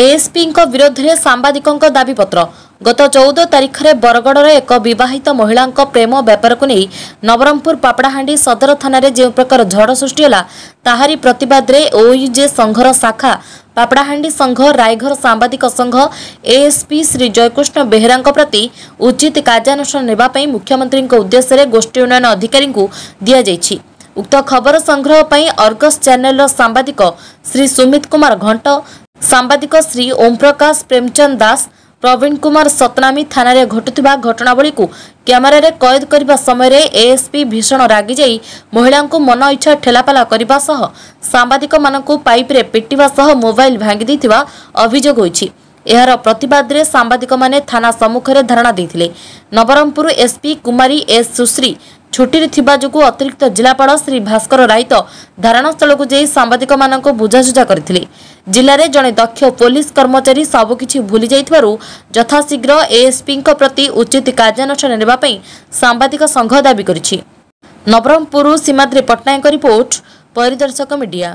ଏଏସ୍ପିଙ୍କ ବିରୋଧରେ ସାମ୍ବାଦିକଙ୍କ ଦାବିପତ୍ର। ଗତ ଚଉଦ ତାରିଖରେ ବରଗଡ଼ର ଏକ ବିବାହିତ ମହିଳାଙ୍କ ପ୍ରେମ ବ୍ୟାପାରକୁ ନେଇ ନବରଙ୍ଗପୁର ପାପଡ଼ାହାଣ୍ଡି ସଦର ଥାନାରେ ଯେଉଁ ପ୍ରକାର ଝଡ଼ ସୃଷ୍ଟି ହେଲା ତାହାରି ପ୍ରତିବାଦରେ ଓୟୁଜେ ସଂଘର ଶାଖା ପାପଡ଼ାହାଣ୍ଡି ସଂଘ ରାଇଘର ସାମ୍ବାଦିକ ସଂଘ ଏଏସ୍ପି ଶ୍ରୀ ଜୟକୃଷ୍ଣ ବେହେରାଙ୍କ ପ୍ରତି ଉଚିତ କାର୍ଯ୍ୟାନୁଷ୍ଠାନ ନେବା ପାଇଁ ମୁଖ୍ୟମନ୍ତ୍ରୀଙ୍କ ଉଦ୍ଦେଶ୍ୟରେ ଗୋଷ୍ଠୀ ଉନ୍ନୟନ ଅଧିକାରୀଙ୍କୁ ଦିଆଯାଇଛି। ଉକ୍ତ ଖବର ସଂଗ୍ରହ ପାଇଁ ଅର୍ଗସ୍ ଚ୍ୟାନେଲର ସାମ୍ବାଦିକ ଶ୍ରୀ ସୁମିତ କୁମାର ଘଣ୍ଟ ସାମ୍ବାଦିକ ଶ୍ରୀ ଓମପ୍ରକାଶ ପ୍ରେମଚନ୍ଦ ଦାସ ପ୍ରବୀଣ କୁମାର ସତନାମୀ ଥାନାରେ ଘଟୁଥିବା ଘଟଣାବଳୀକୁ କ୍ୟାମେରାରେ କଏଦ କରିବା ସମୟରେ ଏଏସ୍ପି ଭୀଷଣ ରାଗିଯାଇ ମହିଳାଙ୍କୁ ମନ ଇଚ୍ଛା ଠେଲାପାଲା କରିବା ସହ ସାମ୍ବାଦିକମାନଙ୍କୁ ପାଇପ୍ରେ ପିଟିବା ସହ ମୋବାଇଲ ଭାଙ୍ଗି ଦେଇଥିବା ଅଭିଯୋଗ ହୋଇଛି। ଏହାର ପ୍ରତିବାଦରେ ସାମ୍ବାଦିକମାନେ ଥାନା ସମ୍ମୁଖରେ ଧାରଣା ଦେଇଥିଲେ। ନବରଙ୍ଗପୁର ଏସ୍ପି କୁମାରୀ ଏସ୍ ସୁଶ୍ରୀ ଛୁଟିରେ ଥିବା ଯୋଗୁଁ ଅତିରିକ୍ତ ଜିଲ୍ଲାପାଳ ଶ୍ରୀ ଭାସ୍କର ରାଇତ ଧାରଣାସ୍ଥଳକୁ ଯାଇ ସାମ୍ବାଦିକମାନଙ୍କୁ ବୁଝାସୁଝା କରିଥିଲେ ଜିଲ୍ଲାରେ ଜଣେ ଦକ୍ଷ ପୋଲିସ କର୍ମଚାରୀ ସବୁକିଛି ଭୁଲି ଯାଇଥିବାରୁ ଯଥାଶୀଘ୍ର ଏଏସ୍ପିଙ୍କ ପ୍ରତି ଉଚିତ କାର୍ଯ୍ୟାନୁଷ୍ଠାନ ନେବା ପାଇଁ ସାମ୍ବାଦିକ ସଂଘ ଦାବି କରିଛି। ନବରଙ୍ଗପୁରରୁ ସୀମାଦ୍ରି ପଟ୍ଟନାୟକଙ୍କ ରିପୋର୍ଟ ପରିଦର୍ଶକ ମିଡିଆ।